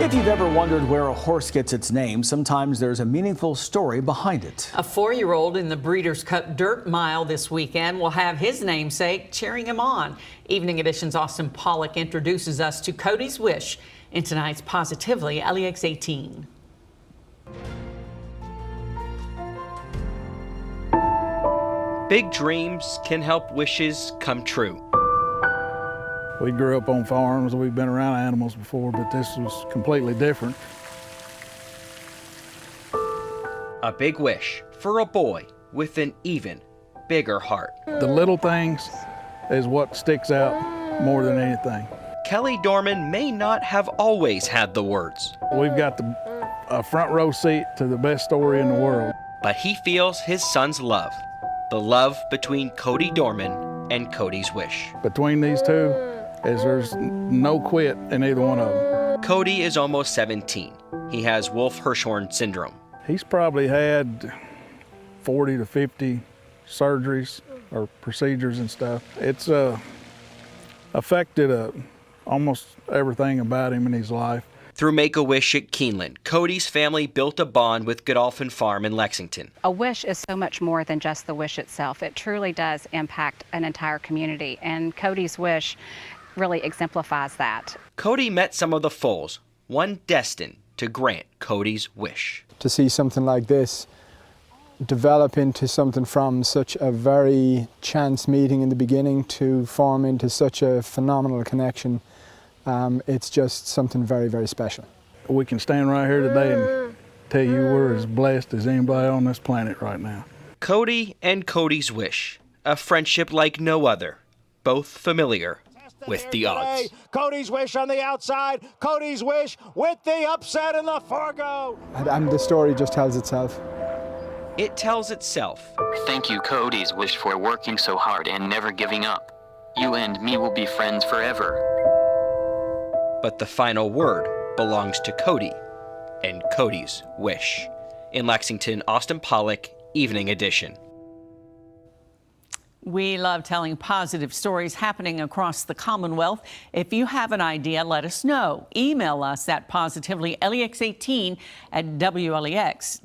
If you've ever wondered where a horse gets its name, sometimes there's a meaningful story behind it. A four year old in the Breeders' Cup Dirt Mile this weekend will have his namesake cheering him on. Evening Edition's Austin Pollack introduces us to Cody's Wish in tonight's Positively LEX 18. Big dreams can help wishes come true. We grew up on farms, we've been around animals before, but this was completely different. A big wish for a boy with an even bigger heart. The little things is what sticks out more than anything. Kelly Dorman may not have always had the words. We've got the, a front row seat to the best story in the world. But he feels his son's love the love between Cody Dorman and Cody's Wish. Between these two, is there's no quit in either one of them. Cody is almost 17. He has Wolf Hirschhorn syndrome. He's probably had 40 to 50 surgeries or procedures and stuff. It's uh, affected uh, almost everything about him in his life. Through Make a Wish at Keeneland, Cody's family built a bond with Godolphin Farm in Lexington. A wish is so much more than just the wish itself. It truly does impact an entire community, and Cody's wish really exemplifies that. Cody met some of the foals, one destined to grant Cody's wish. To see something like this develop into something from such a very chance meeting in the beginning to form into such a phenomenal connection um, it's just something very, very special. We can stand right here today and tell you we're as blessed as anybody on this planet right now. Cody and Cody's Wish, a friendship like no other, both familiar with the odds. Cody's Wish on the outside, Cody's Wish with the upset in the Forego. And the story just tells itself. It tells itself. Thank you, Cody's Wish, for working so hard and never giving up. You and me will be friends forever. But the final word belongs to Cody and Cody's wish. In Lexington, Austin Pollack, Evening Edition. We love telling positive stories happening across the Commonwealth. If you have an idea, let us know. Email us at positivelylex18 at wlex.tv.